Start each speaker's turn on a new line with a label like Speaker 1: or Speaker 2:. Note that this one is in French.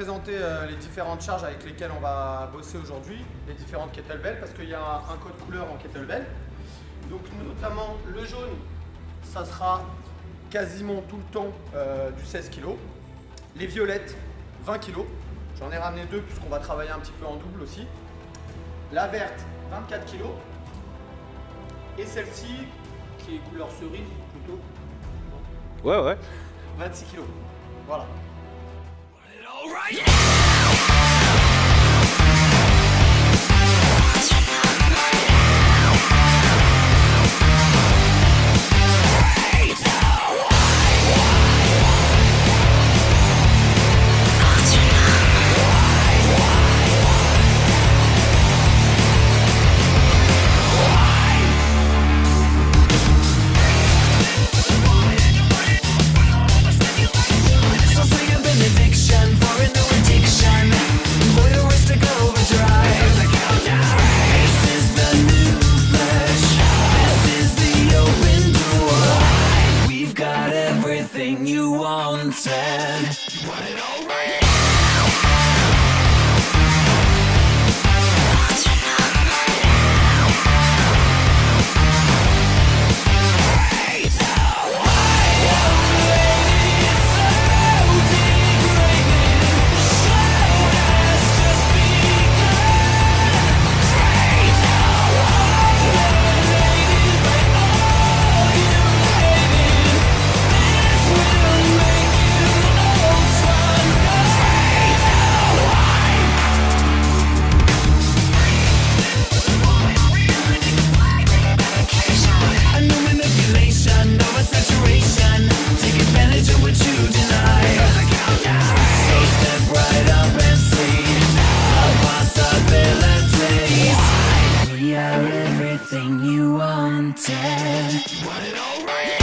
Speaker 1: présenter euh, les différentes charges avec lesquelles on va bosser aujourd'hui, les différentes kettlebells, parce qu'il y a un code couleur en kettlebell. Donc notamment le jaune, ça sera quasiment tout le temps euh, du 16 kg. Les violettes, 20 kg. J'en ai ramené deux puisqu'on va travailler un petit peu en double aussi. La verte, 24 kg. Et celle-ci, qui est couleur cerise plutôt,
Speaker 2: Ouais, ouais.
Speaker 1: 26 kg. Voilà.
Speaker 3: right now! you wanted. You want it over? tempted. You want it all right?